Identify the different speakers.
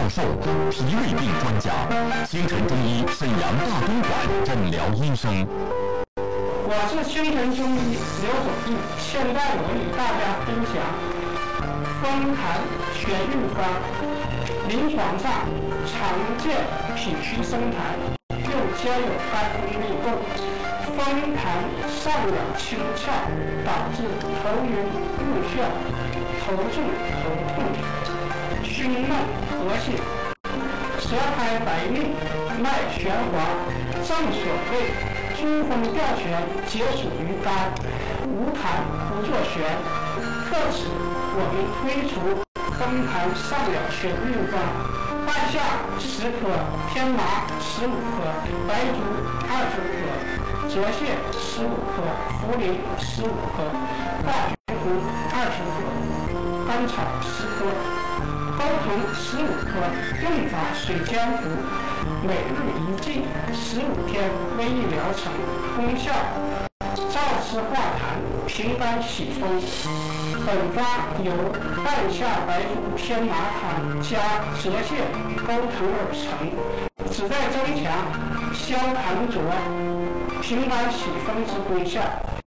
Speaker 1: 教授、脾胃病专家，星辰中医沈阳大东馆诊疗医生。
Speaker 2: 我是星辰中医刘守义，现在我与大家分享风寒眩晕方。临床上常见脾虚生痰，又兼有肝风内动，风痰上扰清窍，导致头晕目眩、头重头痛、胸闷恶心、舌苔白腻、脉弦滑。正所谓珠峰吊泉，皆属于肝，无痰不作旋。特此，我们推出风痰上扰眩晕方：半夏十克，天麻十五克，白术二十克，泽泻十五克，茯苓十五克，化血图二十克，甘草十克，钩藤十五克。用法水煎服，每日一剂，十五天，微一疗程，功效。燥湿化痰，平肝祛风。本方由半夏、白术、天麻汤加泽泻、钩藤而成，旨在增强消痰浊、平肝祛风之功效。